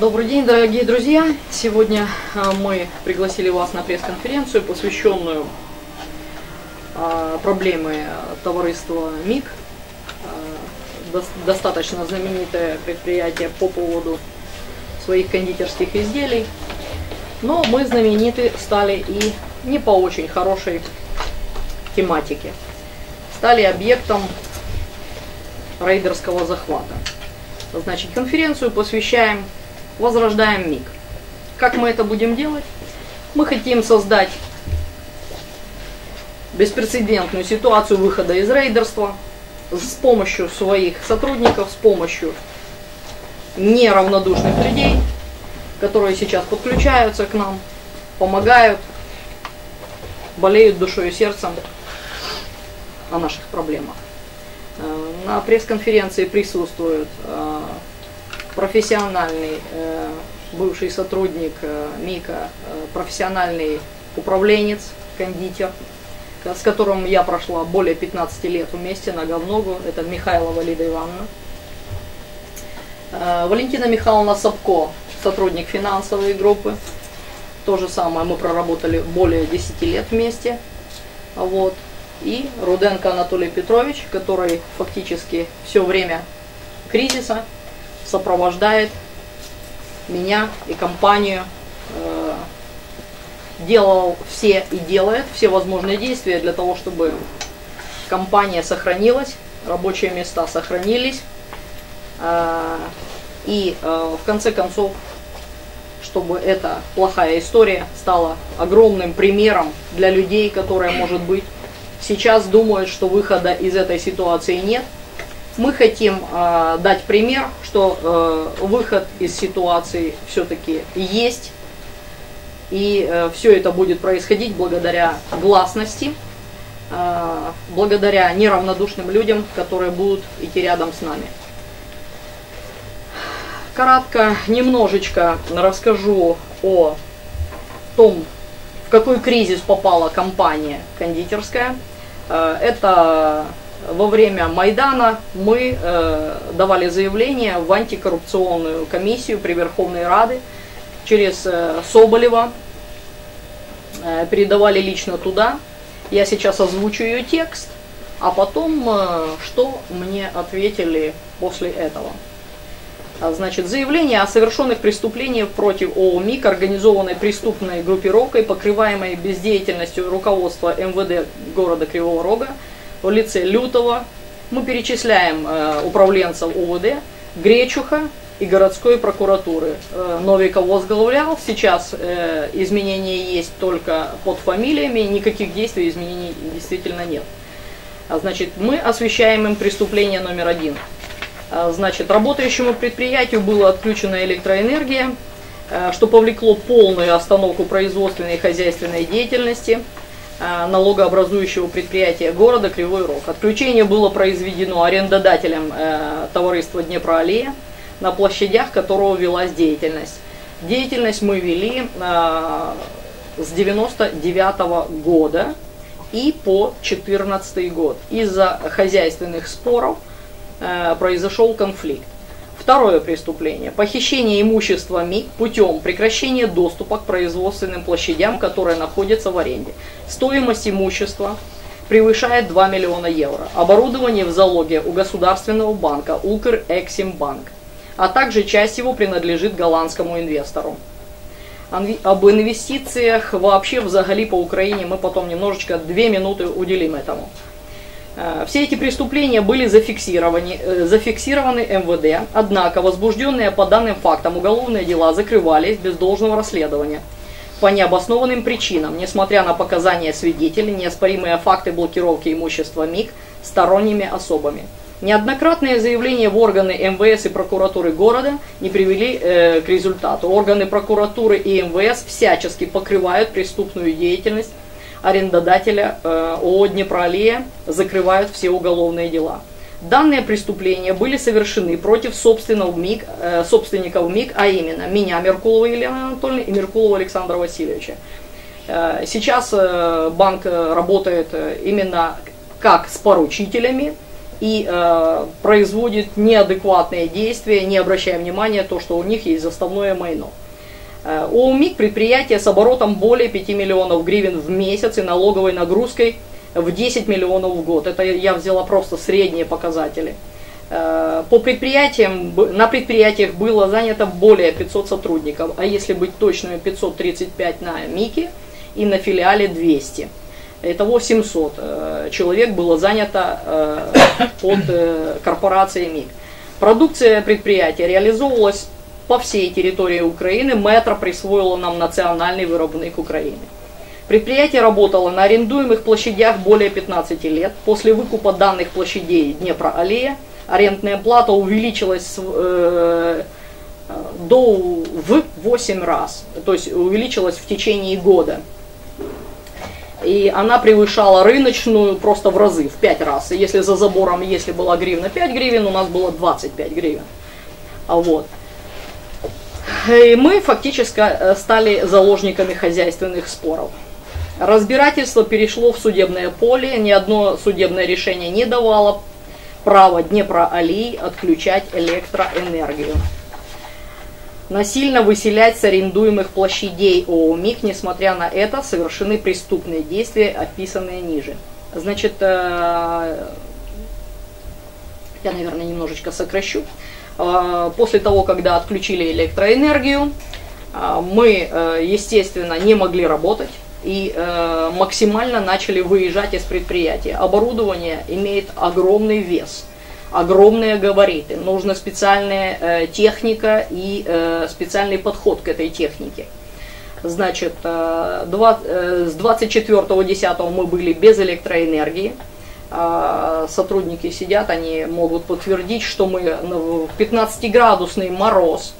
Добрый день, дорогие друзья! Сегодня а, мы пригласили вас на пресс-конференцию, посвященную а, проблеме товариства МИГ, а, дос- достаточно знаменитое предприятие по поводу своих кондитерских изделий. Но мы знамениты стали и не по очень хорошей тематике. Стали объектом рейдерского захвата. Значит, конференцию посвящаем «Возрождаем МИГ». Как мы это будем делать? Мы хотим создать беспрецедентную ситуацию выхода из рейдерства с помощью своих сотрудников, с помощью неравнодушных людей, которые сейчас подключаются к нам, помогают, болеют душой и сердцем о наших проблемах. Э, На пресс-конференции присутствует э, профессиональный э, бывший сотрудник э, МИКа, э, профессиональный управленец, кондитер, с которым я прошла более 15 лет вместе, нога в ногу. Это Михайлова Лида Ивановна. Валентина Михайловна Сапко, сотрудник финансовой группы. То же самое, мы проработали более 10 лет вместе. Вот. И Руденко Анатолий Петрович, который фактически все время кризиса сопровождает меня и компанию, э, делал все и делает все возможные действия для того, чтобы компания сохранилась, рабочие места сохранились, э, и э, в конце концов, чтобы эта плохая история стала огромным примером для людей, которые, может быть, сейчас думают, что выхода из этой ситуации нет. Мы хотим э, дать пример, что э, выход из ситуации все-таки есть. И все это будет происходить благодаря гласности, э, благодаря неравнодушным людям, которые будут идти рядом с нами. Кратко, немножечко расскажу о том, в какой кризис попала компания кондитерская. Э, Это во время Майдана мы э, давали заявление в антикоррупционную комиссию при Верховной Раде через э, Соболева, э, передавали лично туда. Я сейчас озвучу ее текст, а потом, э, что мне ответили после этого. А, Значит, заявление о совершенных преступлениях против ООО организованной преступной группировкой, покрываемой бездеятельностью руководства МВД города Кривого Рога в Лютого. Мы перечисляем э, управленцев УВД, Гречуха и городской прокуратуры. Э, Новиков возглавлял, сейчас э, изменения есть только под фамилиями, никаких действий изменений действительно нет. А, Значит, мы освещаем им преступление номер один – а, Значит, работающему предприятию была отключена электроэнергия, э, что повлекло полную остановку производственной и хозяйственной деятельности налогообразующего предприятия города Кривой Рог. Отключение было произведено арендодателем э, товариства Днепроаллея, на площадях которого велась деятельность. Деятельность мы вели э, с 99 года и по 14 год. Из-за хозяйственных споров э, произошел конфликт. Второе преступление. Похищение имущества путем прекращения доступа к производственным площадям, которые находятся в аренде. Стоимость имущества превышает 2 миллиона евро. Оборудование в залоге у государственного банка Укр-Эксимбанк, а также часть его принадлежит голландскому инвестору. Об инвестициях вообще взагалі по Украине мы потом немножечко две минуты уделим этому. Э, Все эти преступления были зафиксированы, э, зафиксированы МВД, однако возбужденные по данным фактам уголовные дела закрывались без должного расследования по необоснованным причинам, несмотря на показания свидетелей, неоспоримые факты блокировки имущества МИГ сторонними особами. Неоднократные заявления в органы МВС и прокуратуры города не привели э, к результату. Органы прокуратуры и МВС всячески покрывают преступную деятельность арендодателя э, ООО «Днепроаллея», закрывают все уголовные дела. Данные преступления были совершены против собственного МИГ, э, собственников МИГ, а именно меня, Меркулова Елены Анатольевны и Меркулова Александра Васильевича. Э, Сейчас э, банк э, работает э, именно как с поручителями и э, производит неадекватные действия, не обращая внимания то, что у них есть заставное майно. Э, ОУМИК предприятие с оборотом более 5 миллионов гривен в месяц и налоговой нагрузкой в 10 миллионов в год. Это я взяла просто средние показатели. Э, по предприятиям, на предприятиях было занято более 500 сотрудников, а если быть точными, 535 на МИКе и на филиале 200. Итого 700 э, человек было занято э, под корпорацией МИК. Продукция предприятия реализовывалась по всей территории Украины. Метро присвоила нам национальный виробник Украины. Предприятие работало на арендуемых площадях более 15 лет. После выкупа данных площадей Днепра-Аллея – арендная плата увеличилась э, до, в 8 раз, то есть увеличилась в течение года. И она превышала рыночную просто в разы, в 5 раз. Если за забором, если была гривна 5 гривен, у нас было 25 гривен. А вот. И мы фактически э, стали заложниками хозяйственных споров. Разбирательство перешло в судебное поле, ни одно судебное решение не давало право Днепроалии отключать электроэнергию. Насильно выселять с арендуемых площадей ООМИК, несмотря на это, совершены преступные действия, описанные ниже. Значит, э, я, наверное, немножечко сокращу. Э, после того, когда отключили электроэнергию, э, мы, естественно, не могли работать и э, максимально начали выезжать из предприятия. Оборудование имеет огромный вес, огромные габариты, нужна специальная э, техника и э, специальный подход к этой технике. Значит, э, два, э, с 24.10 мы были без электроэнергии. Э, сотрудники сидят, они могут подтвердить, что мы в 15-градусный мороз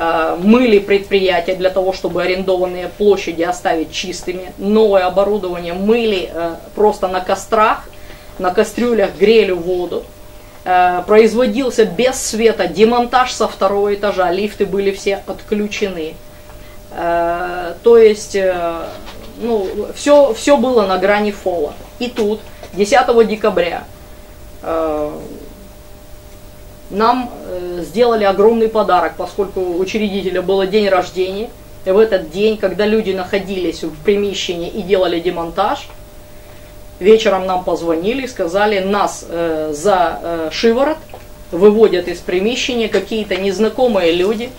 Э, мыли предприятия для того, чтобы арендованные площади оставить чистыми, новое оборудование мыли э, просто на кострах, на кастрюлях грели воду, э, производился без света демонтаж со второго этажа, лифты были все отключены. То есть, ну, все, все было на грани фола. И тут, 10 декабря, нам э, сделали огромный подарок, поскольку у учредителя был день рождения. И в этот день, когда люди находились в примещении и делали демонтаж, вечером нам позвонили, сказали, нас э, за э, шиворот выводят из примещения какие-то незнакомые люди,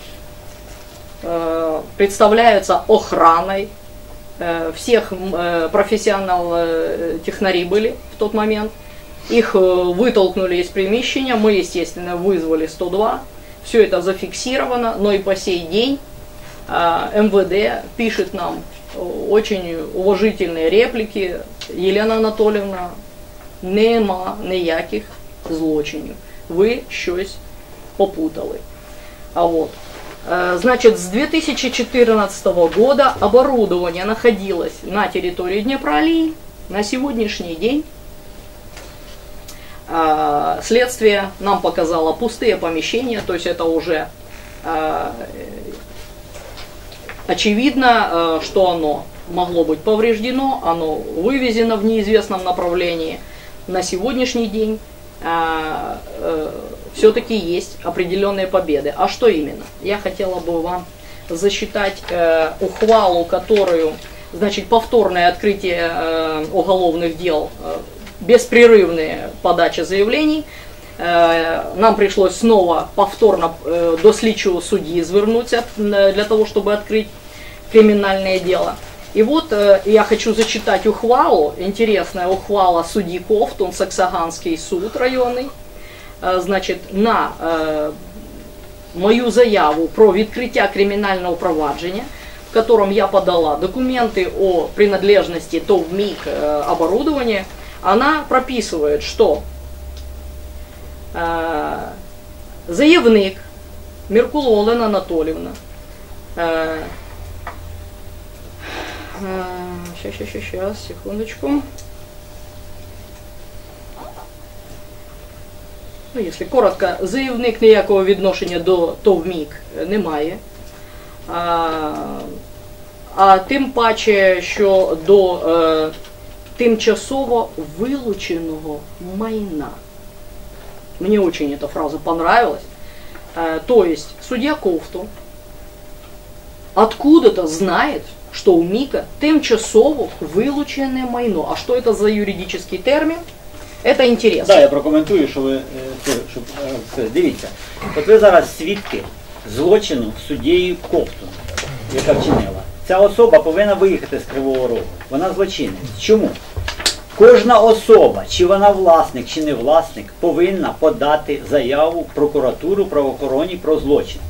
э, представляются охраной, э, всех э, профессионал э, были в тот момент – их э, вытолкнули из примещения, мы, естественно, вызвали 102. Все это зафиксировано, но и по сей день э, МВД пишет нам очень уважительные реплики. Елена Анатольевна, нема злочинів. Ви щось попутали. А вот. Э, значит, с 2014 года оборудование находилось на территории Днепролии. На сегодняшний день а, следствие нам показало пустые помещения, то есть это уже а, очевидно, что оно могло быть повреждено, оно вывезено в неизвестном направлении. На сегодняшний день все-таки есть определенные победы. А что именно? Я хотела бы вам засчитать э, ухвалу, которую, значит, повторное открытие э, уголовных дел э, беспрерывные подачи заявлений. Э, нам пришлось снова повторно э, до слідчого судьи звернуться э, для того, чтобы открыть криминальное дело. И вот я хочу зачитать ухвалу, интересная ухвала судьи Ковтун, Саксаганский суд районный, значит, на мою заяву про відкриття кримінального провадження, в котором я подала документы о принадлежности ТОВ МИГ оборудования, она прописывает, что э, заявник Меркулова Олена Анатольевна э, э, сейчас, сейчас, сейчас, секундочку. Ну, Якщо коротко, заявник ніякого відношення до ТОВМІК не має. А, а тим паче, що до е, тимчасово вилученого майна. Мне очень эта фраза понравилась. Э, то есть судья Ковту откуда-то знает, що у Міка тимчасово вилучене майно. А що це за юридичний термін? Це інтересно. Так, я прокоментую, що ви щоб, дивіться. От ви зараз свідки злочину суддєю Ковтун, яка вчинила. Ця особа повинна виїхати з Кривого Рогу. Вона злочинець. Чому? Кожна особа, чи вона власник, чи не власник, повинна подати заяву прокуратуру правоохоронні про злочин.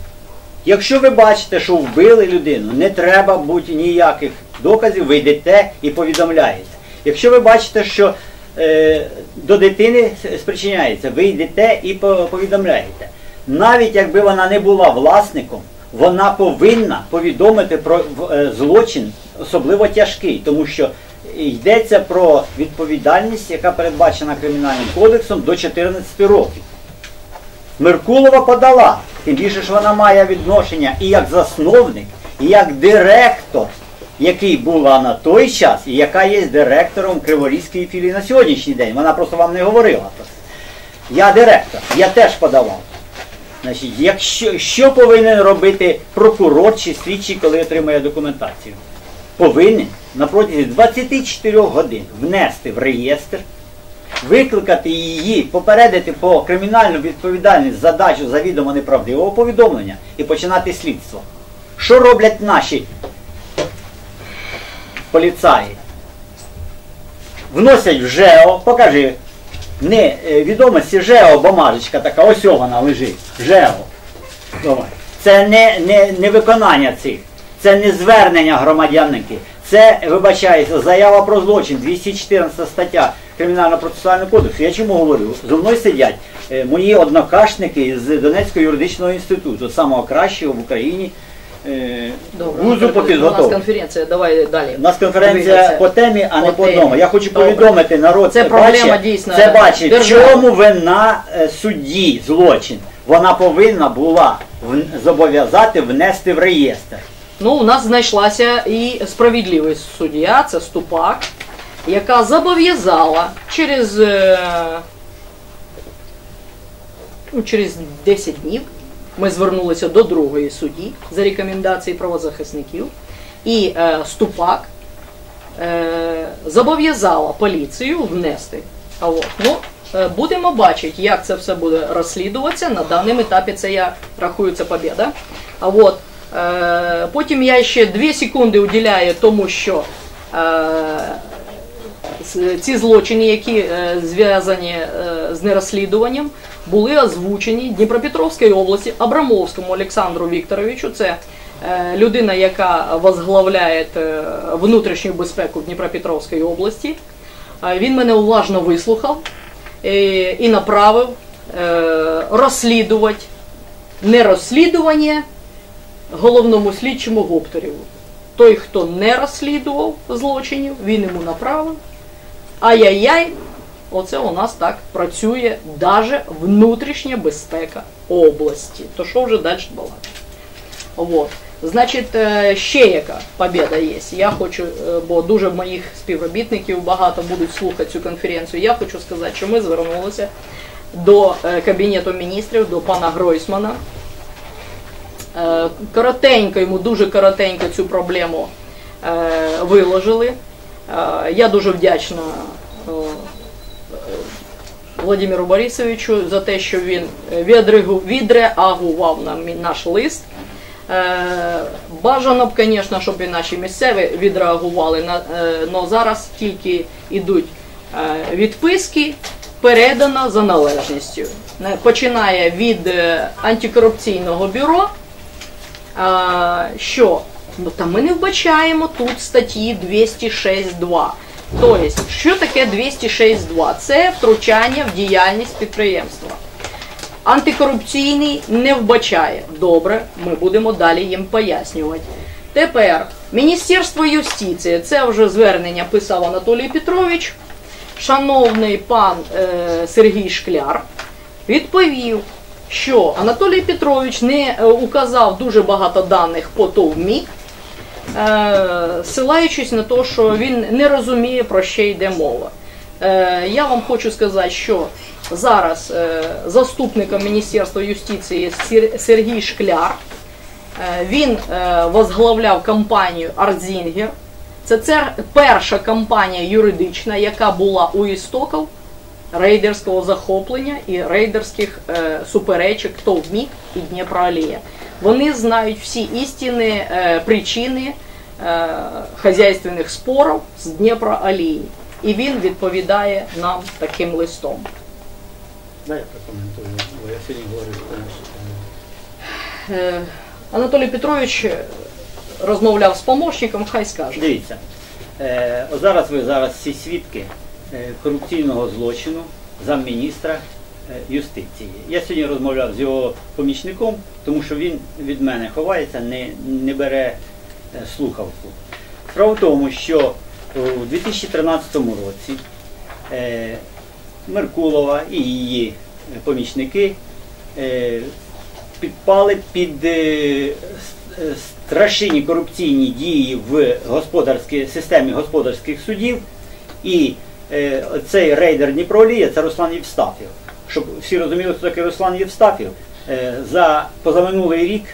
Якщо ви бачите, що вбили людину, не треба бути ніяких доказів, ви йдете і повідомляєте. Якщо ви бачите, що до дитини спричиняється, ви йдете і повідомляєте. Навіть якби вона не була власником, вона повинна повідомити про е, злочин, особливо тяжкий, тому що йдеться про відповідальність, яка передбачена кримінальним кодексом до 14 років. Меркулова подала, тим більше, що вона має відношення і як засновник, і як директор, який була на той час, і яка є директором Криворізької філії на сьогоднішній день. Вона просто вам не говорила. Я директор, я теж подавав. Значить, якщо, що повинен робити прокурор чи слідчий, коли отримує документацію? Повинен на протязі 24 годин внести в реєстр викликати її, попередити по кримінальну відповідальність задачу завідомо неправдивого повідомлення і починати слідство. Що роблять наші поліцаї? Вносять в ЖЕО, покажи, не е, відомості ЖЕО, бумажечка така, ось вона лежить. ЖЕО. Це не, не, не виконання цих, це не звернення громадянки. Це, вибачаюся, заява про злочин, 214 стаття Кримінального процесуального кодексу. Я чому говорю? Зо мною сидять е, мої однокашники з Донецького юридичного інституту, самого кращого в Україні Добре, вузу по у нас конференція, давай далі. У нас конференція Двигатися. по темі, а не По по темі. одному. Я хочу Добре. повідомити народ. Це проблема бачить, дійсно Це бачить, в держави. чому вина е, судді злочин. Вона повинна була в- зобов'язати внести в реєстр. Ну, у нас знайшлася і справедливий суддя, це Ступак, яка зобов'язала через, е, ну, через 10 днів ми звернулися до другої судді за рекомендації правозахисників, і е, Ступак е, зобов'язала поліцію внести. А от, ну, е, будемо бачити, як це все буде розслідуватися. На даному етапі це я рахую, це побіда. А от, е, потім я ще 2 секунди уділяю тому, що е, ці злочини, які е, зв'язані е, з нерозслідуванням, були озвучені Дніпропетровської області Абрамовському Олександру Вікторовичу. Це е, людина, яка возглавляє внутрішню безпеку Дніпропетровської області. Е, Він мене уважно вислухав і направив розслідувати не розслідування головному слідчому Гоптерєву. Той, хто не розслідував злочинів, він йому направив. Ай-яй-яй, оце у нас так працює навіть внутрішня безпека області. То що вже далі балакати? Вот. Значить, е, ще яка побіда є. Я хочу, е, бо дуже моїх співробітників багато будуть слухати цю конференцію. Я хочу сказати, що ми звернулися до е, Кабінету міністрів, до пана Гройсмана. Коротенько йому, дуже коротенько цю проблему виложили. Е, Я дуже вдячна е, Владимиру Борисовичу за те, що він відреагував на наш лист. Е, Бажано б, звісно, щоб і наші місцеві відреагували, але зараз тільки йдуть відписки, передано за належністю. Починає від антикорупційного бюро, що ну, там ми не вбачаємо тут статті 206.2. Тобто, що таке 206.2? Це втручання в діяльність підприємства. Антикорупційний не вбачає. Добре, ми будемо далі їм пояснювати. Тепер Міністерство юстиції, це вже звернення писав Анатолій Петрович. Шановний пан е, Сергій Шкляр відповів, що Анатолій Петрович не е, указав дуже багато даних по ТОВ силаючись на те, що він не розуміє, про що йде мова. Е, Я вам хочу сказати, що зараз е, заступником Міністерства юстиції Сергій Шкляр. Е, Він е, возглавляв компанію Артзінгер. Це перша компанія юридична, яка була у істоків рейдерського захоплення і рейдерських е, суперечок ТОВ-МІК і Дніпроалія. Вони знають всі істинні е, причини е, хазяйственних спорів з Дніпроалії. І він відповідає нам таким листом. Дай я прокоментую, бо я сьогодні говорив. е, Е, Анатолій Петрович розмовляв з помощником, хай скаже. Дивіться, е, зараз ви зараз всі свідки е, корупційного злочину замміністра юстиції. Я сьогодні розмовляв з його помічником, тому що він від мене ховається, не, не бере е, слухавку. Справа в тому, що у 2013 році е, Меркулова і її помічники е, підпали під е, с- е, корупційні дії в господарській системі господарських судів. І е, цей рейдер Дніпролія це Руслан Євстафів. Щоб всі розуміли, хто такий Руслан Євстафів, е, за позаминулий рік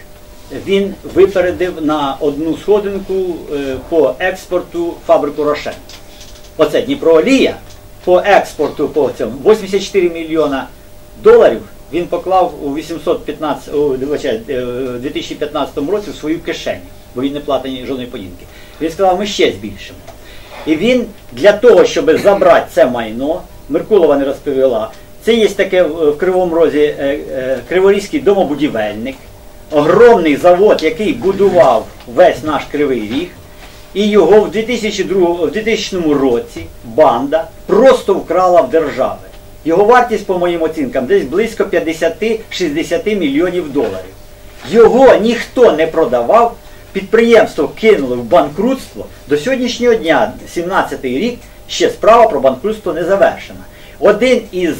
він випередив на одну сходинку е, по експорту фабрику Рошен. Оце Дніпроолія по експорту по цьому 84 мільйона доларів він поклав у 815, у, вибачте, е, 2015 році в свою кишеню, бо він не платить жодної подінки. Він сказав, ми ще збільшимо. І він для того, щоб забрати це майно, Меркулова не розповіла, це є таке в в Кривому Розі е, е, Криворізький домобудівельник, огромний завод, який будував весь наш Кривий Ріг. І його в 2002, в 2000 році банда просто вкрала в держави. Його вартість, по моїм оцінкам, десь близько 50-60 мільйонів доларів. Його ніхто не продавав, підприємство кинули в банкрутство. До сьогоднішнього дня, 17-й рік, ще справа про банкрутство не завершена. Один із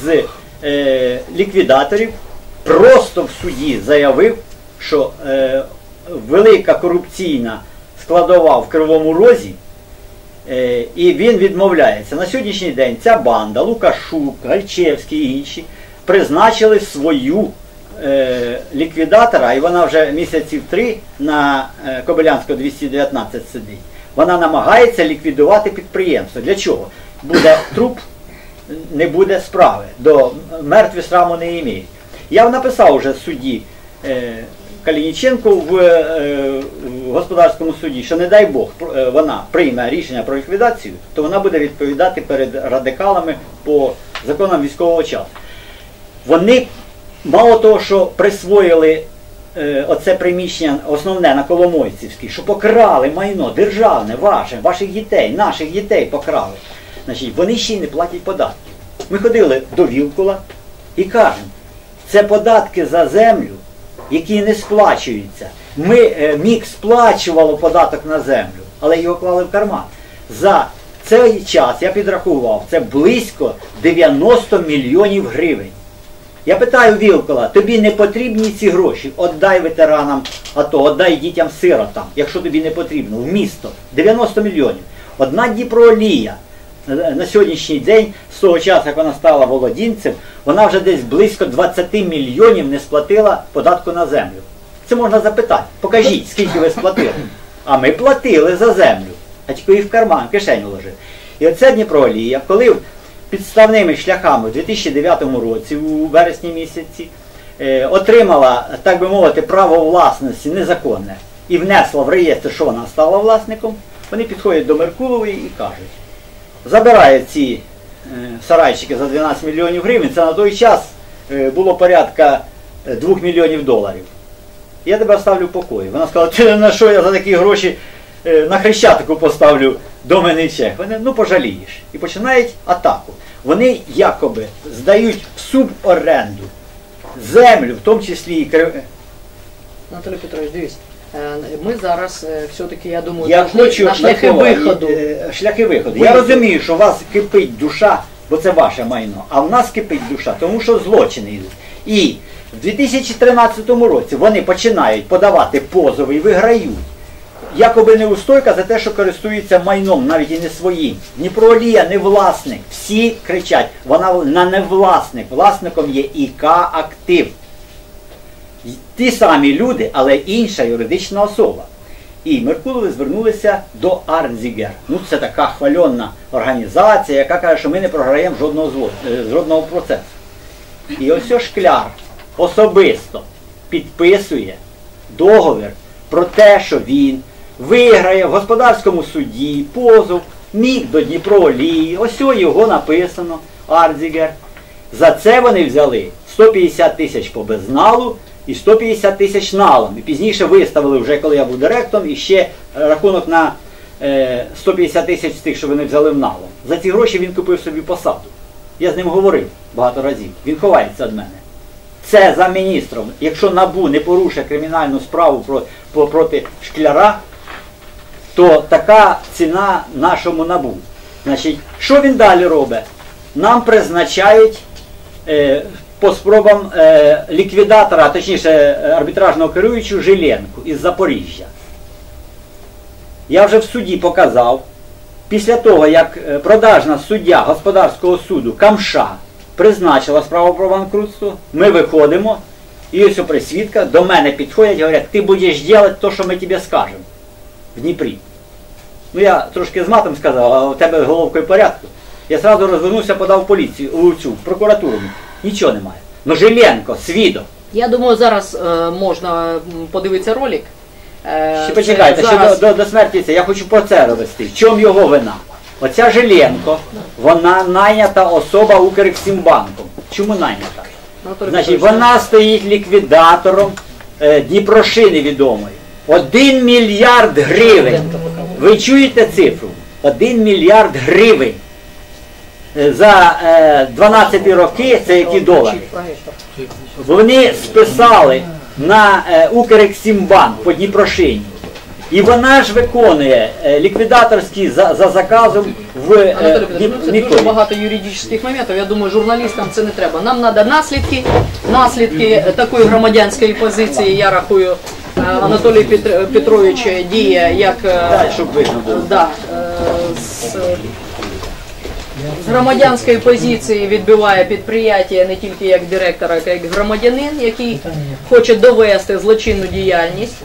е, ліквідаторів просто в суді заявив, що е, велика корупційна складова в Кривому Розі, е, і він відмовляється. На сьогоднішній день ця банда, Лукашук, Гальчевський і інші, призначили свою е, ліквідатора, і вона вже місяців три на е, Кобилянського 219 сидить. Вона намагається ліквідувати підприємство. Для чого? Буде труп, не буде справи. До мертві сраму не імеють. Я написав вже судді е, Калініченко в, е, в господарському суді, що не дай Бог е, вона прийме рішення про ліквідацію, то вона буде відповідати перед радикалами по законам військового часу. Вони мало того, що присвоїли оце приміщення основне на Коломойцівській, що покрали майно державне, ваше, ваших дітей, наших дітей покрали. Значить, вони ще й не платять податки. Ми ходили до Вілкула і кажемо, це податки за землю, які не сплачуються. Ми е, мік сплачувало податок на землю, але його клали в карман. За цей час я підрахував, це близько 90 мільйонів гривень. Я питаю Вілкола, тобі не потрібні ці гроші? Отдай ветеранам АТО, отдай дітям сиротам, якщо тобі не потрібно, в місто. 90 мільйонів. Одна Дніпроолія е, на сьогоднішній день, з того часу, як вона стала володінцем, вона вже десь близько 20 мільйонів не сплатила податку на землю. Це можна запитати. Покажіть, скільки ви сплатили. А ми платили за землю, а тільки її в карман, в кишеню ложив. І оце Дніпроолія, коли підставними шляхами у 2009 році, у вересні місяці, е, отримала, так би мовити, право власності незаконне і внесла в реєстр, що вона стала власником, вони підходять до Меркулової і кажуть, забирає ці е, сарайчики за 12 мільйонів гривень, це на той час е, було порядка 2 мільйонів доларів. Я тебе оставлю в покої. Вона сказала, ти на що я за такі гроші е, на хрещатику поставлю до мене чех. Вони, ну пожалієш. І починають атаку. Вони якоби здають в суборенду землю, в тому числі і Анатолій Петрович, дивись. Е, Ми зараз е, все-таки, я думаю, Я знайшли- хочу на шляхи виходу. е, Шляхи виходу. Я розумію, що у вас кипить душа, бо це ваше майно, а в нас кипить душа, тому що злочини йдуть. І в 2013 році вони починають подавати позови і виграють. якоби неустойка за те, що користується майном, навіть і не своїм. Дніпроолія не власник. Всі кричать, вона на не власник. Власником є ІК актив. Ті самі люди, але інша юридична особа. І Меркулови звернулися до Артзігер. Ну, це така хвальонна організація, яка каже, що ми не програємо жодного, зло- е, жодного процесу. І ось шкляр особисто підписує договір про те, що він виграє в господарському суді позов, міг до Дніпроолії. Ось його написано, Ардзігер. За це вони взяли 150 тисяч по безналу і 150 тисяч налом. І пізніше виставили, вже коли я був директором, і ще е, рахунок на е, 150 тисяч з тих, що вони взяли в налом. За ці гроші він купив собі посаду. Я з ним говорив багато разів. Він ховається від мене. Це за міністром. Якщо НАБУ не порушує кримінальну справу про, про- проти шкляра, то така ціна нашому НАБУ. Значить, що він далі робить? Нам призначають е, по спробам е, ліквідатора, а точніше е, арбітражного керуючого Жиленку із Запоріжжя. Я вже в суді показав, після того, як е, продажна суддя господарського суду Камша призначила справу про банкрутство, ми виходимо, і ось при свідках до мене підходять і говорять, ти будеш робити те, що ми тобі скажемо в Дніпрі. Ну я трошки з матом сказав, а у тебе головкою порядку. Я зразу розвернувся, подав поліцію у цю прокуратуру. Нічого немає. Ну Жиленко, свідок. Я думаю, зараз е, можна подивитися ролик. Е, Ще почекайте, ще зараз- до, до, до смерті це. Я хочу про це розвести. В чому його вина? Оця Жиленко, вона найнята особа Укрексімбанком. Чому найнята? Анатолій Значить, Петрович, вона стоїть ліквідатором е, Дніпрошини відомої. Один мільярд гривень. Ви чуєте цифру? Один мільярд гривень. Е, За е, 12 роки це які долари. Вони списали на е, Укрексімбанк по Дніпрошині. І вона ж виконує е, ліквідаторські за, за заказом в е, Анатолій ну це дуже багато юридичних моментів. Я думаю, журналістам це не треба. Нам треба наслідки, наслідки такої громадянської позиції. Я рахую, е, Анатолій Петр- Петрович діє як е, щоб видно було. да, е, з, з громадянської позиції відбиває підприємство не тільки як директор, а як громадянин, який хоче довести злочинну діяльність,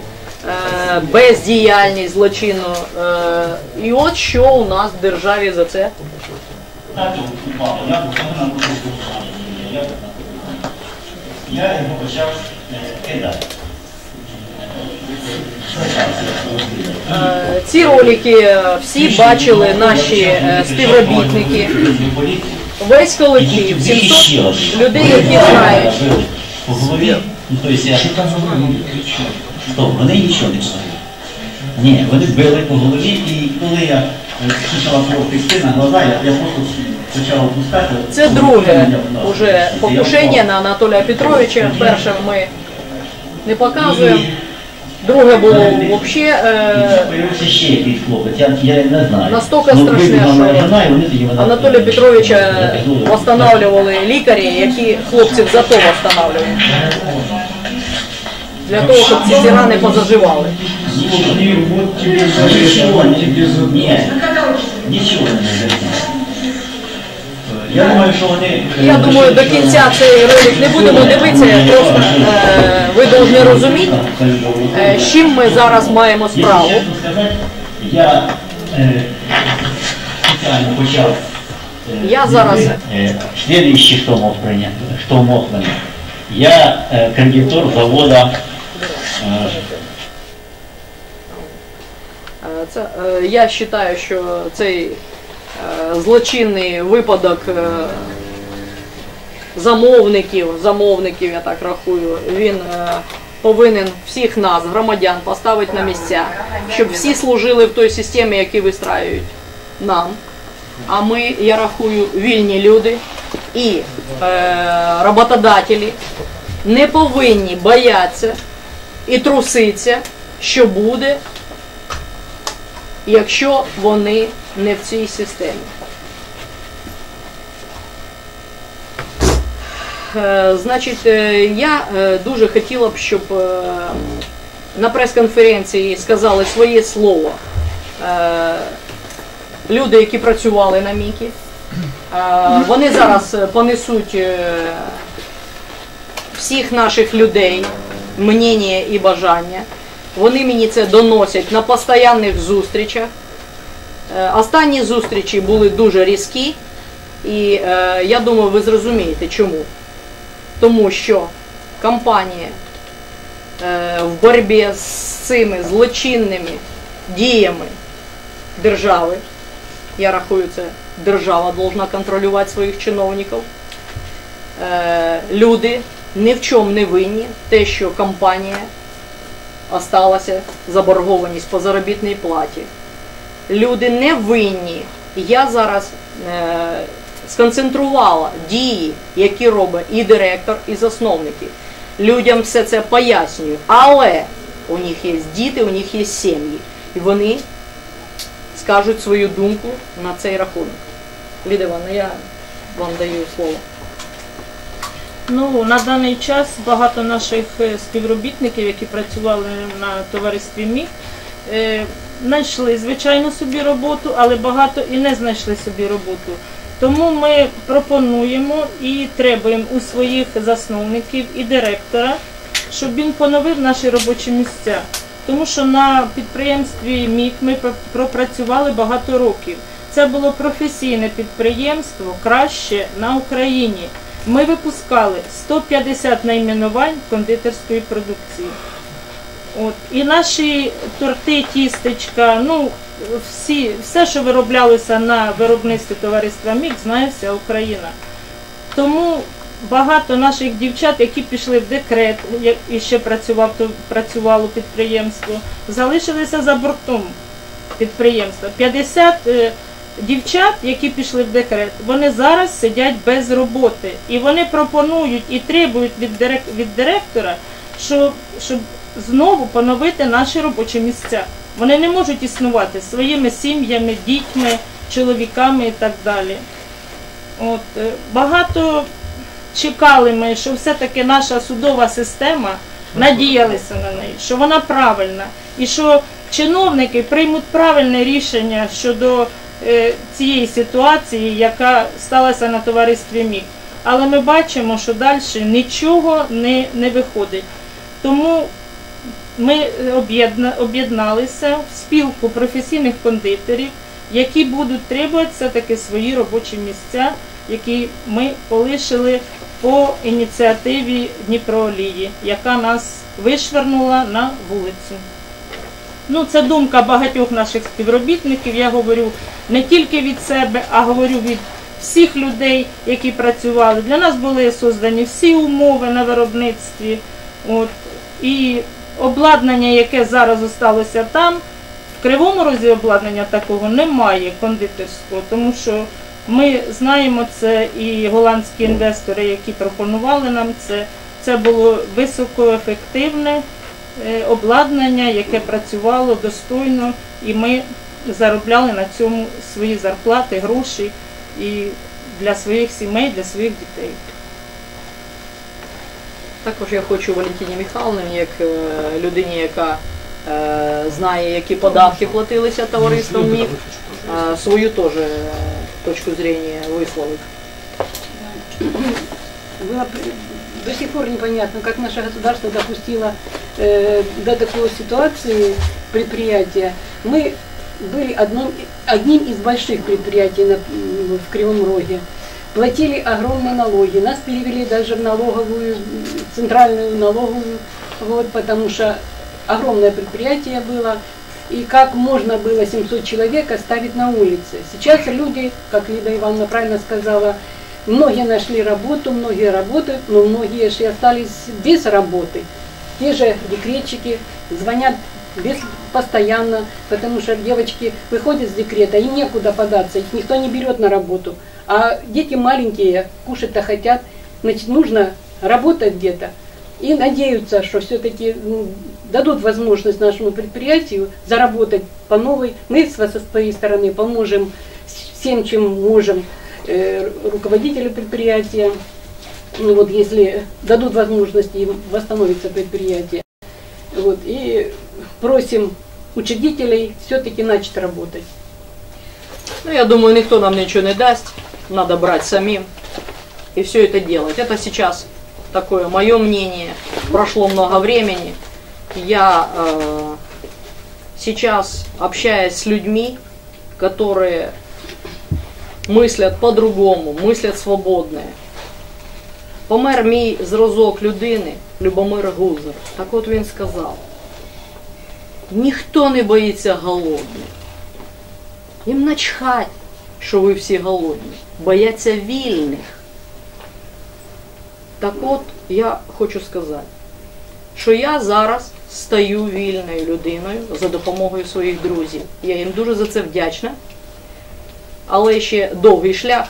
е, бездіяльність злочинну. Е, і от що у нас в державі за це. Я його почав е, кидати. Е, ці ролики е, всі бачили наші е, співробітники, весь колектив, 700 людей, які знають. Голові, ну вони нічого не сказали. Ні, вони били по голові, і коли я почала текти на глаза, я, я просто почав опускати. Це друге уже покушення на Анатолія Петровича. Перше ми не показуємо. Друге було взагалі. Ще якийсь хлопець, я, не знаю. Настільки Ну, страшне, що Анатолія Петровича встановлювали лікарі, які хлопців зато встановлюють. Для того, щоб ці не позаживали. Нічого не Ні, нічого не займає. Я думаю, що вони... Я думаю, до кінця цей ролик не будемо дивитися, просто е, ви повинні розуміти, е, з чим ми зараз маємо справу. Якщо чесно сказати, я е, спеціально почав... е, Я зараз- Е, Слідуючий, хто мог прийняти, хто мог прийняти. Я кредитор завода Е, Це, е, я вважаю, що цей злочинний випадок е, замовників, замовників, я так рахую, він е, повинен всіх нас, громадян, поставити на місця, щоб всі служили в той системі, які вистраюють нам. А ми, я рахую, вільні люди і е, роботодателі не повинні боятися і труситися, що буде якщо вони не в цій системі. Е, Значить, е, я е, дуже хотіла б, щоб на прес-конференції сказали своє слово. Люди, які працювали на Мікі. Вони зараз понесуть всіх наших людей, мнення і бажання. Вони мені це доносять на постійних зустрічах. Е, Останні зустрічі були дуже різкі, і е, я думаю, ви зрозумієте чому. Тому що компанія е, в боротьбі з цими злочинними діями держави, я рахую, це держава повинна контролювати своїх чиновників. Е, люди ні в чому не винні, те, що компанія осталася заборгованість по заробітній платі. Люди не винні. Я зараз е, сконцентрувала дії, які робить і директор, і засновники. Людям все це пояснюю. Але у них є діти, у них є сім'ї. І вони скажуть свою думку на цей рахунок. Ліда Івановна, я вам даю слово. Ну, на даний час багато наших е, співробітників, які працювали на товаристві МІГ, е, знайшли звичайно собі роботу, але багато і не знайшли собі роботу. Тому ми пропонуємо і требуємо у своїх засновників і директора, щоб він поновив наші робочі місця. Тому що на підприємстві МІК ми пропрацювали багато років. Це було професійне підприємство краще на Україні. Ми випускали 150 найменувань кондитерської продукції. От. І наші торти, тістечка, ну, всі, все, що вироблялося на виробництві товариства МІК, знає вся Україна. Тому багато наших дівчат, які пішли в декрет і ще працював, то працювало підприємство, залишилися за бортом підприємства. 50 е, дівчат, які пішли в декрет, вони зараз сидять без роботи. І вони пропонують і требують від директора, щоб, щоб знову поновити наші робочі місця. Вони не можуть існувати своїми сім'ями, дітьми, чоловіками і так далі. От, е, багато чекали ми, що все-таки наша судова система надіялися на неї, що вона правильна, і що чиновники приймуть правильне рішення щодо е, цієї ситуації, яка сталася на товаристві МІГ. Але ми бачимо, що далі нічого не, не виходить. Тому ми об'єдна- об'єдналися в спілку професійних кондитерів, які будуть требувати все-таки свої робочі місця, які ми полишили по ініціативі Дніпроолії, яка нас вишвернула на вулицю. Ну, це думка багатьох наших співробітників. Я говорю не тільки від себе, а говорю від всіх людей, які працювали. Для нас були создані всі умови на виробництві. От, і обладнання, яке зараз залишилося там, в Кривому Розі обладнання такого немає кондитерського, тому що ми знаємо це і голландські інвестори, які пропонували нам це. Це було високоефективне е, обладнання, яке працювало достойно, і ми заробляли на цьому свої зарплати, гроші і для своїх сімей, для своїх дітей. Також я хочу Валентині Михайловні, як е, людині, яка е, знає, які податки платилися товариством МІГ, е, свою теж е, точку зрения висловити. Было при- до сих пор непонятно, как наше государство допустило э, до такой ситуации предприятия. Мы были одном, одним из больших предприятий на- м, в Кривом Роге. Платили огромные налоги. Нас перевели даже в налоговую, центральную налоговую, вот, потому что огромное предприятие было. И как можно было 700 человек оставить на улице? Сейчас люди, как Лида Ивановна правильно сказала, многие нашли работу, многие работают, но многие же остались без работы. Те же декретчики звонят без, постоянно, потому что девочки выходят с декрета, им некуда податься, их никто не берет на работу. А дети маленькие, кушать-то хотят, значит, нужно работать где-то. И надеются, что все-таки дадут возможность нашему предприятию заработать по новой. Мы со со своей стороны поможем всем, чем можем э, руководителю предприятия. Ну вот если дадут возможность им восстановиться предприятие. Вот, и просим учредителей все-таки начать работать. Ну, я думаю, никто нам ничего не даст Надо брать самим и все это делать. Это сейчас такое мое мнение. Прошло много времени. Я э, сейчас общаюсь с людьми, которые мислять по-другому, мислять свободне. Помер мій зразок людини, Любомир Гузар. Так от він сказав: ніхто не боїться голодних. Їм начхать, що ви всі голодні. Бояться вільних. Так от я хочу сказати, що я зараз стаю вільною людиною за допомогою своїх друзів. Я їм дуже за це вдячна. Але ще довгий шлях.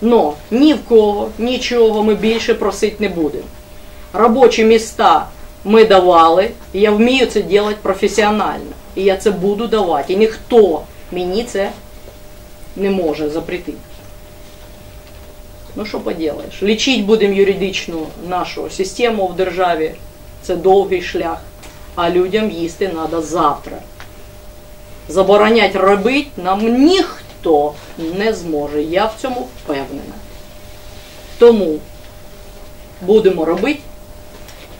Но ні в кого нічого ми більше просити не будемо. Робочі міста ми давали, і я вмію це робити професіонально. І я це буду давати. І ніхто мені це не може запретити. Ну що поділаєш? Лічити будемо юридичну нашу систему в державі. Це довгий шлях. А людям їсти треба завтра. Заборонять робити нам ніхто не зможе. Я в цьому впевнена. Тому будемо робити.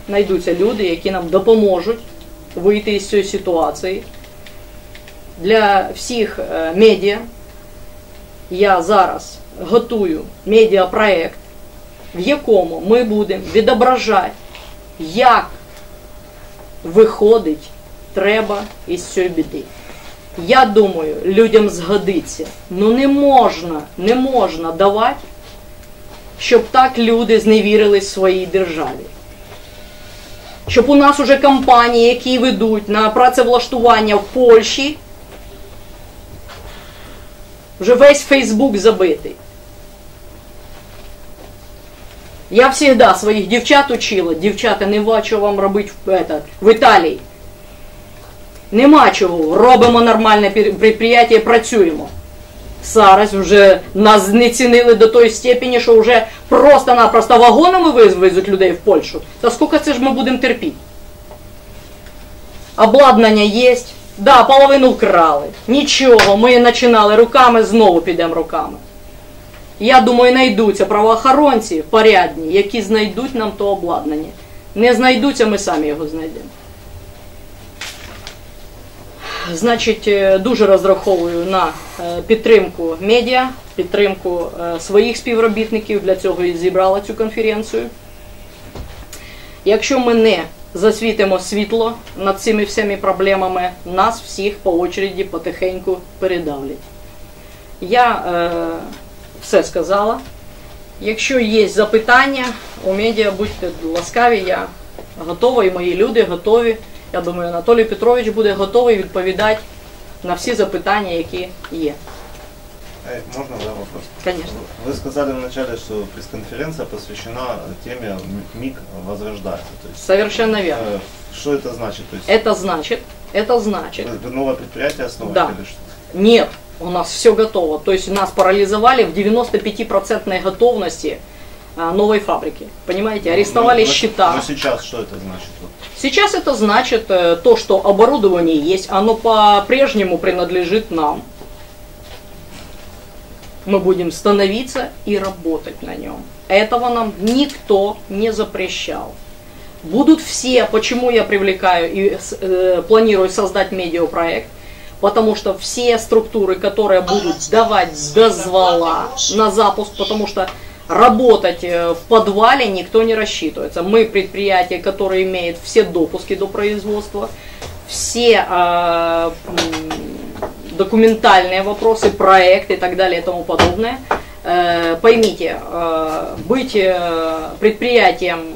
Знайдуться люди, які нам допоможуть вийти із цієї ситуації. Для всіх е, медіа я зараз готую медіапроект, в якому ми будемо відображати, як виходить треба із цієї біди. Я думаю, людям згодиться. Ну не можна, не можна давати, щоб так люди зневірились своїй державі. Щоб у нас уже компанії, які ведуть на працевлаштування в Польщі, вже весь Фейсбук забитий. Я завжди своїх дівчат учила, дівчата, нема чого вам робити в, это, в Італії. Нема чого. Робимо нормальне підприємство, працюємо. Зараз вже нас не цінили до тої степені, що вже просто-напросто вагонами вивезуть людей в Польщу. Та скільки це ж ми будемо терпіти? Обладнання є. Да, половину вкрали. Нічого, ми починали руками, знову підемо руками. Я думаю, знайдуться правоохоронці порядні, які знайдуть нам то обладнання. Не знайдуться, ми самі його знайдемо. Значить, е, дуже розраховую на е, підтримку медіа, підтримку е, своїх співробітників. Для цього і зібрала цю конференцію. Якщо ми не засвітимо світло над цими всіми проблемами, нас всіх по очереді потихеньку передавлять. Я е, все сказала. Якщо є запитання у медіа, будьте ласкаві, я готова і мої люди готові. Я думаю, Анатолій Петрович буде готовий відповідати на всі запитання, які є. Э, Можно, да, вопрос? Конечно. Вы сказали вначале, что пресс-конференция посвящена теме МИГ возрождается. Есть, Совершенно верно. э, что это значит? То есть, Это значит, это значит, вы- новое предприятие основываете Да. или что? нет, у нас все готово. То есть нас парализовали в 95% готовности а, новой фабрики. Понимаете, арестовали Ну, но- счета. Но сейчас что это значит? Сейчас это значит э, то, что оборудование есть, оно по-прежнему принадлежит нам. Мы будем становиться и работать на нем. Этого нам никто не запрещал. Будут все, почему я привлекаю и э, планирую создать медиапроект, потому что все структуры, которые будут давать дозвола на запуск, потому что работать э, в подвале никто не рассчитывается. Мы предприятие, которое имеет все допуски до производства, все э, документальные вопросы, проекты и так далее и тому подобное. Э, Поймите, э, быть э, предприятием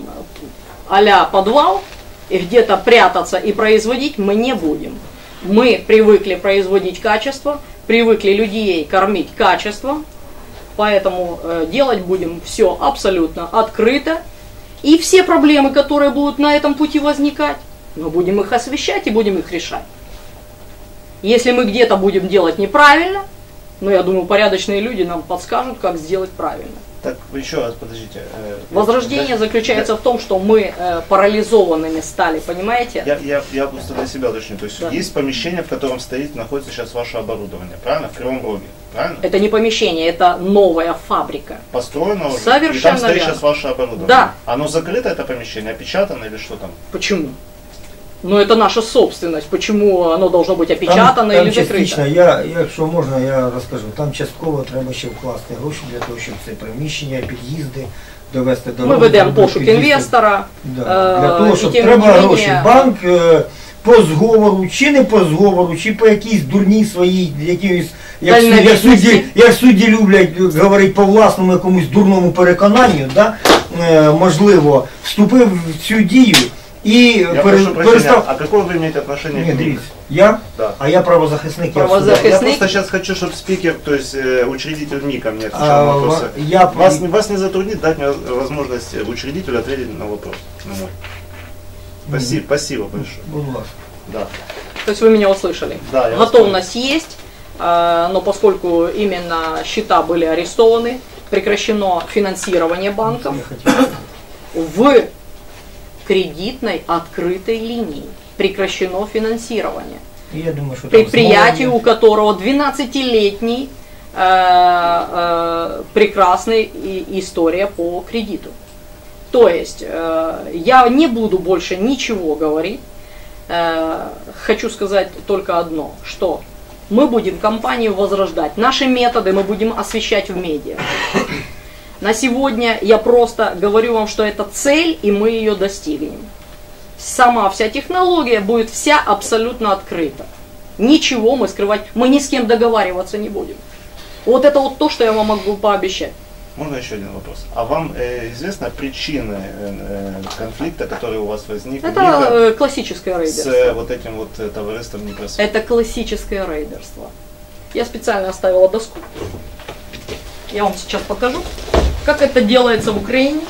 а подвал и где-то прятаться и производить мы не будем. Мы привыкли производить качество, привыкли людей кормить качеством, поэтому делать будем все абсолютно открыто. И все проблемы, которые будут на этом пути возникать, мы будем их освещать и будем их решать. Если мы где-то будем делать неправильно, но я думаю, порядочные люди нам подскажут, как сделать правильно. Так, еще раз, подождите. э, Возрождение да- заключается в том, что мы э, парализованными стали, понимаете? Я, я, я просто для себя уточню. То есть Да. есть помещение, в котором стоит, находится сейчас ваше оборудование, правильно? В Кривом Роге, правильно? Это не помещение, это новая фабрика. Построено уже. и Совершенно там стоит верно. сейчас ваше оборудование. Да. Оно закрыто, это помещение, опечатано или что там? Почему? Ну это наша собственность. Почему оно должно быть опечатано там или частично, закрыто? я, якщо можна, я розкажу. Там частково треба ще вкласти гроші для того, щоб це приміщення, під'їзди довести до Ми ладу, ведемо зробити пошук під'їзди. інвестора. Да. Е, Для того, і щоб тим треба не менее- гроші. Банк е, по зговору, чи не по зговору, чи по якійсь дурній своїй, якійсь, як, су- як, Дальновидності. судді, як судді люблять говорити по власному якомусь дурному переконанню, да? е, можливо, вступив в цю дію і Я пере- прошу прощения, перестав. а какое вы имеете отношение Ні, к МИГ? дивіться, я, Да. а я правозахисник. я в Правозахисник. судах. Я Захисник? просто сейчас хочу, чтобы спикер, то есть э, учредитель МИКа мне отвечал А, на вопросы. ва- я- Вас, не- вас не затруднит дать мне возможность э, учредителю ответить на вопрос. на мой. Спасибо, спасибо большое. Будь ласка. Да. То есть вы меня услышали. Да, я вас Готовность есть, э, но поскольку именно счета были арестованы, прекращено финансирование банков Я хотів. в кредитной открытой линии. Прекращено финансирование. Я думаю, Предприятию, знову- у которого 12-летний э, э, прекрасная история по кредиту. То есть э, я не буду больше ничего говорить. Э, хочу сказать только одно, что мы будем компанию возрождать. Наши методы мы будем освещать в медиа. На сегодня я просто говорю вам, что это цель, и мы ее достигнем. Сама вся технология будет вся абсолютно открыта. Ничего мы скрывать, мы ни с кем договариваться не будем. Вот это вот то, что я вам могу пообещать. Можно еще один вопрос? А вам э, известна причина э, э, конфликта, который у вас возник Это э, классическое с рейдерство. э, вот этим вот э, товариством непросвет? Это классическое рейдерство. Я специально оставила доску. Я вам сейчас покажу, как это делается в Украине.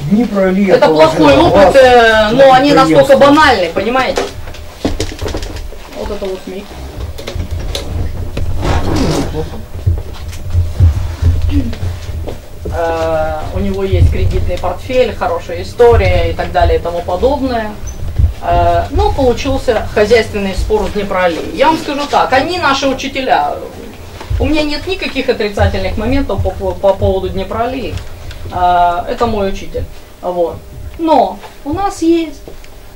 Дніпро Ілія Это положила плохой вас опыт, э, но на они настолько підприємство. банальны, понимаете? Вот это вот МИГ. Э, У него есть кредитный портфель, хорошая история и так далее и тому подобное. Э, Но получился хозяйственный спор с Днепроаллеей. Я вам скажу так, они наши учителя. у меня нет никаких отрицательных моментов по, по- по поводу Днепроаллеи. Э, Это мой учитель. Вот. Но у нас есть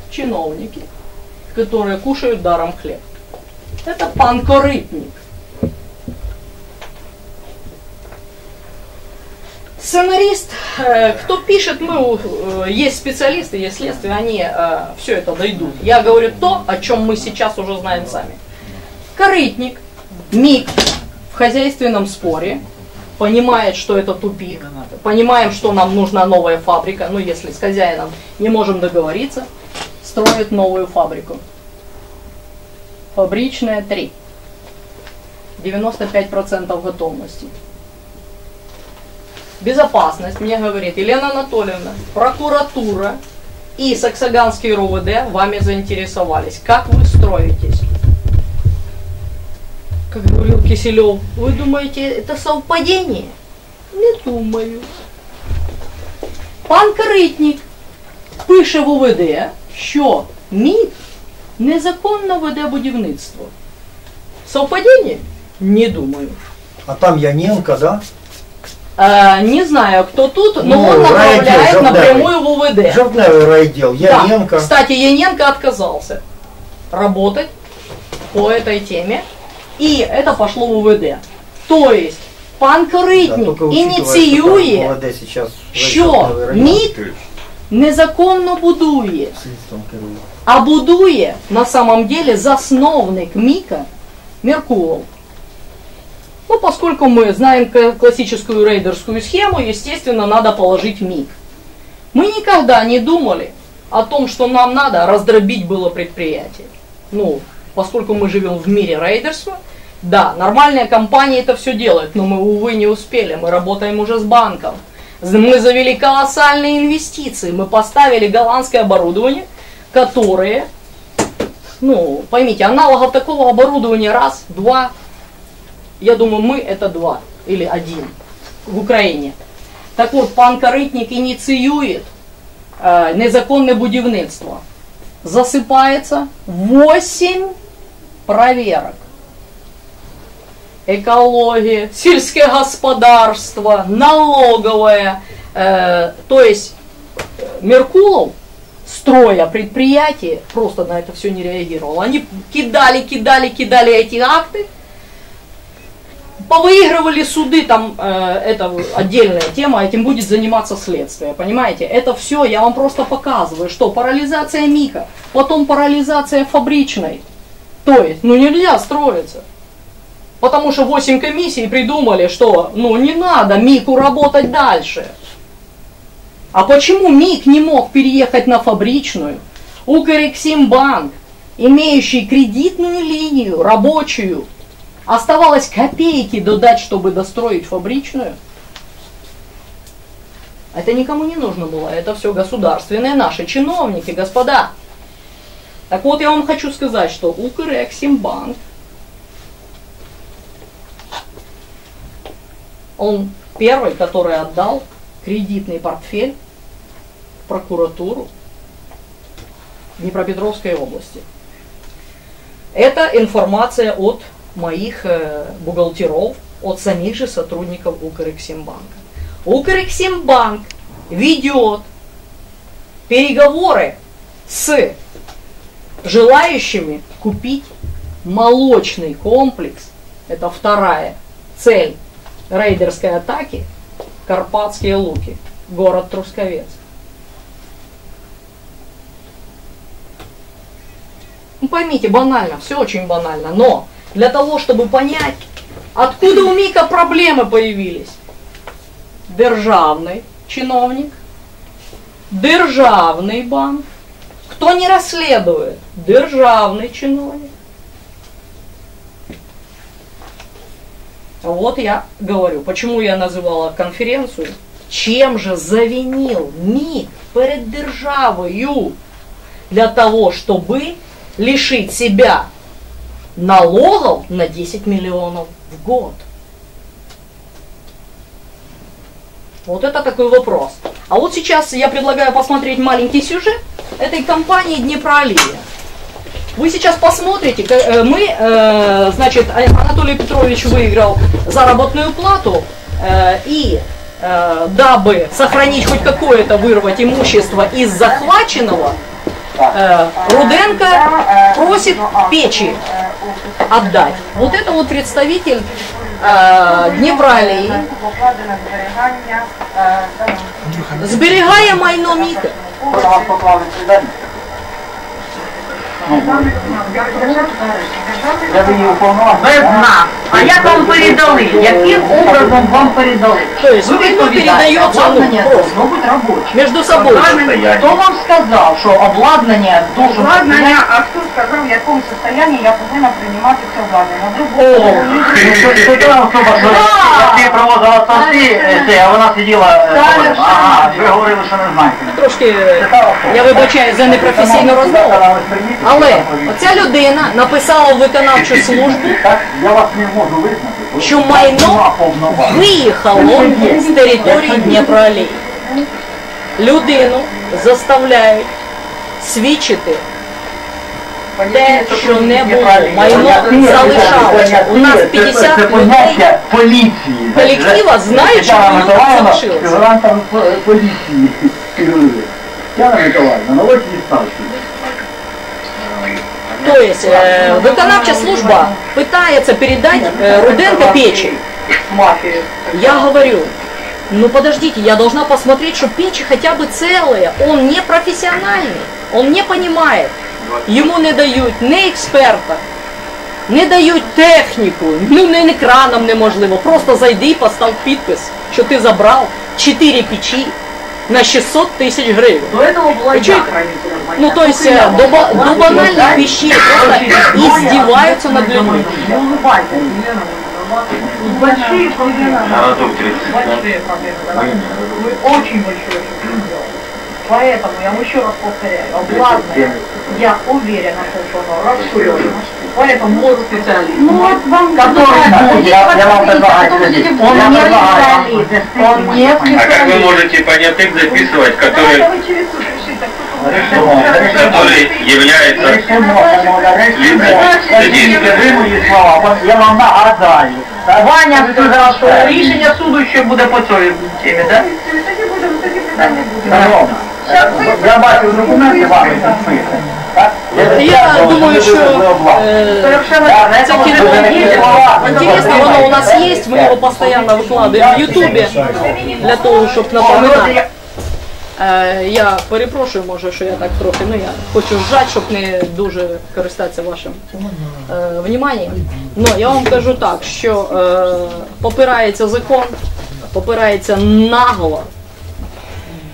чиновники, которые кушают даром хлеб. Это пан Корытник. Сценарист, э, кто пишет, мы, э, есть специалисты, есть следствие, они все это дойдут. Я говорю то, о чем мы сейчас уже знаем сами. Корытник, МИГ хозяйственном споре, понимает, что это тупик, понимаем, что нам нужна новая фабрика, ну если с хозяином не можем договориться, строит новую фабрику. Фабричная 3. 95% готовности. Безопасность, мне говорит Елена Анатольевна, прокуратура и Саксаганский РУВД вами заинтересовались. Как вы строитесь? Как говорил Киселев, вы думаете, это совпадение? Не думаю. Пан Критнік пише в УВД, що МІД незаконно веде будівництво. Совпадение? Не думаю. А там Яненко, да? Э, не знаю, кто тут, но Ну, он направляет райотдел, напрямую в УВД. Жовтневий райділ, Да. Яненко. Кстати, Яненко отказался работать по этой теме, и это пошло в УВД. То есть, пан Да, Коритник только учитывая, что там ініціює, ОВД сейчас весь що жовтневий район МІД незаконно будує, слідством керує. а будує на самом деле засновник Мика Меркулов. Ну, поскольку мы знаем к- классическую рейдерскую схему, естественно, надо положить МИГ. Мы никогда не думали о том, что нам надо раздробить было предприятие. Ну, поскольку мы живем в мире рейдерства, да, нормальные компании это все делают, но мы, увы, не успели. Мы работаем уже с банком. З- Мы завели колоссальные инвестиции. Мы поставили голландское оборудование, которое, ну, поймите, аналогов такого оборудования раз, два, я думаю, мы это два или один. в Україні. Так от, пан Каритник ініціює е, незаконне будівництво. Засипається 8 проверок. Экология, сельское господарство, налоговое. Э, то есть э, Меркулов, строя предприятие, просто на это все не реагировал. Они кидали, кидали, кидали эти акты, повыигрывали суды, там э, это отдельная тема, этим будет заниматься следствие, понимаете? Это все, я вам просто показываю, что парализация МИКа, потом парализация фабричной. То есть, ну нельзя строиться. Потому что 8 комиссий придумали, что ну не надо МИКу работать дальше. А почему МИК не мог переехать на фабричную? Укрексимбанк, имеющий кредитную линию, рабочую, оставалось копейки додать, чтобы достроить фабричную. Это никому не нужно было, это все государственные наши чиновники, господа. Так вот, я вам хочу сказать, что Укрексимбанк Он первый, который отдал кредитный портфель в прокуратуру Днепропетровской области. Это информация от моих э, бухгалтеров, от самих же сотрудников Укрексимбанка. Укрексимбанк ведет переговоры с желающими купить молочный комплекс. Это вторая цель рейдерской атаки Карпатские Луки, город Трусковец. Ну поймите, банально, все очень банально, но для того, чтобы понять, откуда у Мика проблемы появились, державный чиновник, державный банк, кто не расследует, державный чиновник, Вот я говорю, почему я называла конференцию, чем же завинил МИД перед державою для того, чтобы лишить себя налогов на 10 миллионов в год. Вот это такой вопрос. А вот сейчас я предлагаю посмотреть маленький сюжет этой компании Днепроалия. Вы сейчас посмотрите, э, мы, э, значит, Анатолий Петрович выиграл заработную плату, э, и дабы сохранить хоть какое-то вырвать имущество из захваченного, Руденко просит печи отдать. Вот это вот представитель Днепралії зберігає майно Міти. But I'll 的 Без нас. А як вам передали? Яким образом вам передали? То есть ну, обладнання просто должно бути робоче. между собой. Хто вам сказав, що обладнання дуже Обладнання, а хто сказав, в якому стані я повинна приймати це обладнання? Це та особа, що ти проводила сорти, е, а вона сиділа. е. Ага, ви говорили, що не знаєте. Трошки я вибачаю за непрофесійну розмову. Але оця людина написала в виконавчу службу, що майно виїхало з території Дніпроалії. Людину заставляють свідчити те, що не було. Майно залишалося. У нас 50 людей. поліції. Колектива знають, що воно залишилося. поліції Миколаївна, наводьте ставки. То есть э, виконавча служба пытается передать э, Руденко печи. Я говорю, ну подождите, я должна посмотреть, что печи хотя бы целые. Он не профессиональный, он не понимает. Ему не дають не експерта, не дають техніку, ну не екраном неможливо. Просто зайди і постав підпис, що ти забрав 4 печі На 600 тисяч гривень. До этого была Вы я хранителем. Ну, то есть э, до, ба- до банальных вещей просто издеваются над людьми. Большие проблемы. Большие проблемы. Вы очень большие. Поэтому я вам еще раз повторяю, облазное, я уверена, что оно расширено. Поэтому вот специалист, Ну вот вам который будет, Я- я вам предлагаю, он подождите, не я предлагаю. специалист, он не А как вы специалист. можете понятых записывать, который, Давайте вы через суд решите, кто Решимо, решимо. который является... Решимо, шановна, решимо. Тільки ви мої слова, бо я вам нагадаю. Ваня сказав, що рішення суду ще буде по цій темі, так? Тоді будемо, тоді питань не буде. Шановна, е, я бачу документи ваші підписані. так? Я думаю, що ви обладнані. э, Совершенно Я верно. це не кино можу є. слова. Интересно, оно у нас есть, мы его постоянно выкладываем в Ютубе для того, щоб напоминати. Е, Я перепрошую, може, що я так трохи, ну я хочу вжати, щоб не дуже користатися вашим е, вниманням. Ну, я вам кажу так, що е, попирається закон, попирається нагло,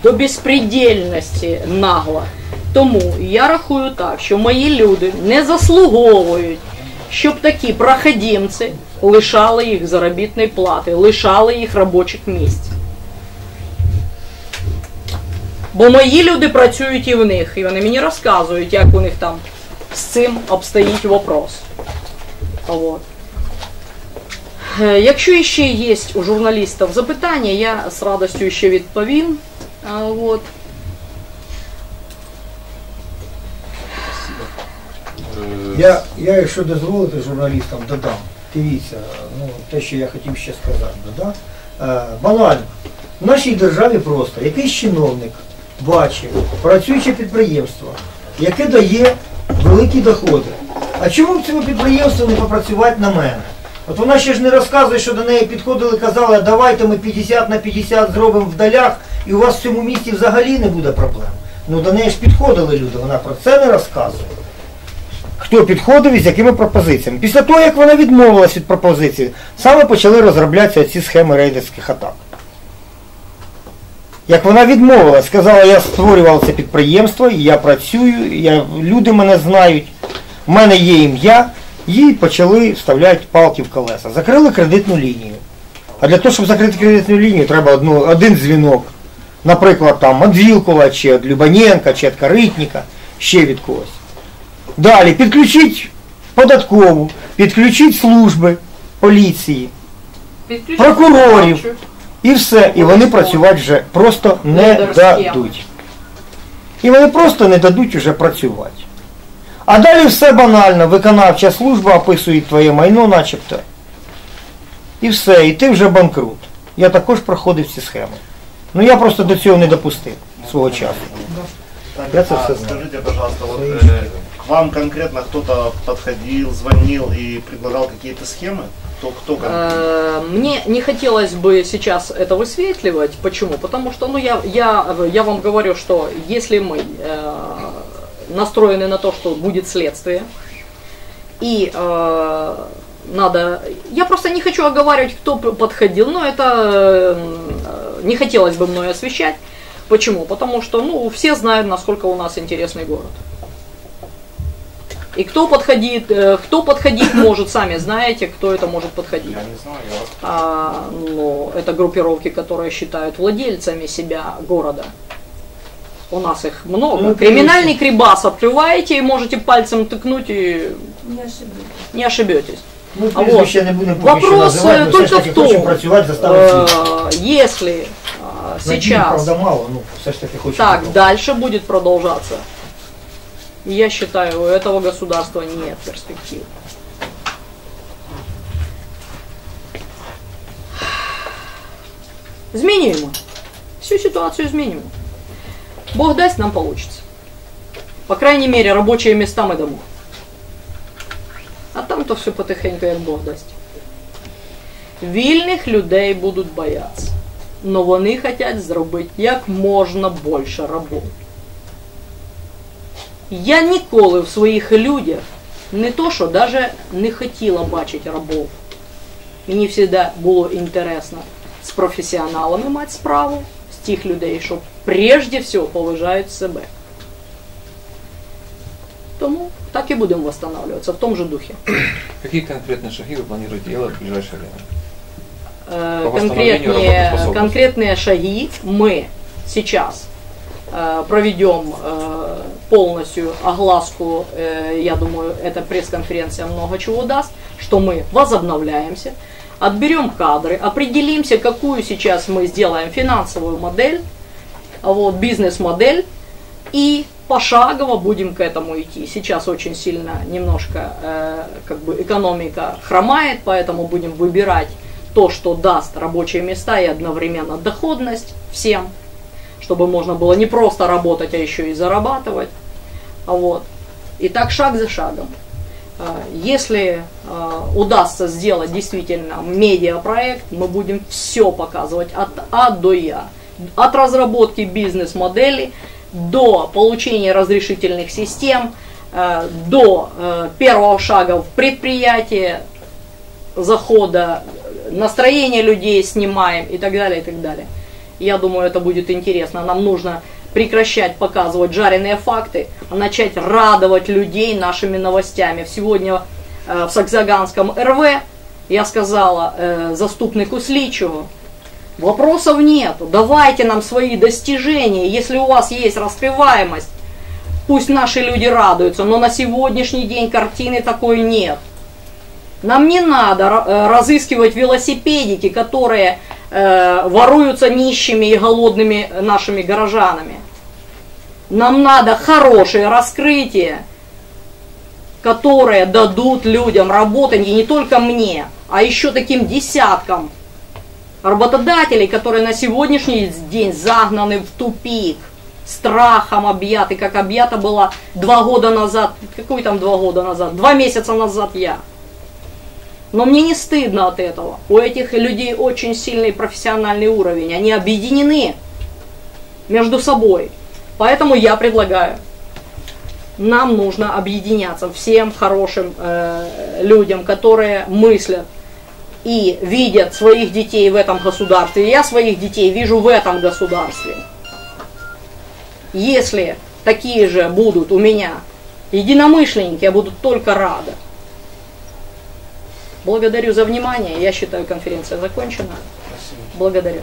до безпредельності нагло. Тому я рахую так, що мої люди не заслуговують, щоб такі проходимці лишали їх заробітної плати, лишали їх робочих місць. Бо мої люди працюють і в них, і вони мені розказують, як у них там з цим обстоїть вопрос. Вот. Е, Якщо ще є у журналістів запитання, я з радістю ще відповім. А, Вот. Я, я, якщо дозволите журналістам, додам. Дивіться, ну, те, що я хотів ще сказати, додам. Е, банально. В нашій державі просто якийсь чиновник бачив працююче підприємство, яке дає великі доходи. А чому б цьому підприємству не попрацювати на мене? От вона ще ж не розказує, що до неї підходили, казали, давайте ми 50 на 50 зробимо в долях, і у вас в цьому місті взагалі не буде проблем. Ну до неї ж підходили люди, вона про це не розказує хто підходив і з якими пропозиціями. Після того, як вона відмовилась від пропозиції, саме почали розроблятися ці схеми рейдерських атак. Як вона відмовилась, сказала, я створював це підприємство, я працюю, я, люди мене знають, в мене є ім'я, їй почали вставляти палки в колеса. Закрили кредитну лінію. А для того, щоб закрити кредитну лінію, треба одну, один дзвінок. Наприклад, там від чи від Любаненка, чи від Каритника, ще від когось. Далі підключіть податкову, підключіть служби поліції Прокурорів. і все. І вони працювати вже просто не дадуть. І вони просто не дадуть вже працювати. А далі все банально, виконавча служба описує твоє майно начебто. І все, і ти вже банкрут. Я також проходив ці схеми. Ну я просто до цього не допустив свого часу. Я це все знаю. Скажите, пожалуйста, вот э, к вам конкретно кто-то подходил, звонил и предлагал какие-то схемы? Кто, кто конкретно? Э, Мне не хотелось бы сейчас это высветливать. Почему? Потому что, ну, я, я, я вам говорю, что если мы э, настроены на то, что будет следствие, и э, надо... Я просто не хочу оговаривать, кто подходил, но это э, не хотелось бы мной освещать. Почему? Потому что, ну, все знают, насколько у нас интересный город. И кто подходит, э, кто подходить может, сами знаете, кто это может подходить. Я не знаю, я вас А, ну, это группировки, которые считают владельцами себя города. У нас их много. Ну, Криминальный крибас открываете и можете пальцем тыкнуть и не ошибетесь. Ну, А прізвище вот. не будемо поки що Вопрос називати, э, ми все только ж таки в том, хочемо працювати, заставити всіх. э, если э, Надії, сейчас правда, мало, ну, все ж таки хочемо. так дальше будет продолжаться, я считаю, у этого государства нет перспектив. Змінюємо. Всю ситуацию изменим. Бог даст, нам получится. По крайней мере, рабочие места мы дамо. То все потихеньку, як Бог дасть. Вільних людей будуть боятися. Но вони хочуть зробити як можна більше роботи. Я ніколи в своїх людях не то, що навіть не хотіла бачити рабов. Мені завжди було інтересно з професіоналами мати справу, з тих людей, що прежде всього поважають себе. Тому так і будемо восстанавливаться в тому же духе. Какие конкретные шаги вы планируете делать в ближайшее время? Конкретные, конкретные шаги мы сейчас проведем полностью огласку, я думаю, эта пресс-конференция много чего даст, что мы возобновляемся, отберем кадры, определимся, какую сейчас мы сделаем финансовую модель, вот, бизнес-модель, и пошагово будем к этому идти. Сейчас очень сильно немножко э, как бы экономика хромает, поэтому будем выбирать то, что даст рабочие места и одновременно доходность всем, чтобы можно было не просто работать, а еще и зарабатывать. Вот. И так шаг за шагом. Э, Если э, удастся сделать действительно медиапроект, мы будем все показывать от А до Я. От разработки бизнес-модели до получения разрешительных систем, э, до э, первого шага в предприятие, захода, настроение людей снимаем и так далее, и так далее. Я думаю, это будет интересно. Нам нужно прекращать показывать жареные факты, а начать радовать людей нашими новостями. Сегодня э, в Саксаганском РВ я сказала заступнику Сличеву, вопросов нету, давайте нам свои достижения, если у вас есть раскрываемость, пусть наши люди радуются, но на сегодняшний день картины такой нет. Нам не надо э, разыскивать велосипедики, которые э, воруются нищими и голодными нашими горожанами. Нам надо хорошее раскрытие, которые дадут людям работать, и не только мне, а еще таким десяткам работодателей, которые на сегодняшний день загнаны в тупик, страхом объяты, как объята была два года назад, какой там два года назад, два месяца назад я. Но мне не стыдно от этого. У этих людей очень сильный профессиональный уровень. Они объединены между собой. Поэтому я предлагаю, нам нужно объединяться всем хорошим э, людям, которые мыслят и видят своих детей в этом государстве. Я своих детей вижу в этом государстве. Если такие же будут у меня единомышленники, я буду только рада. Благодарю за внимание. Я считаю, конференция закончена. Благодарю.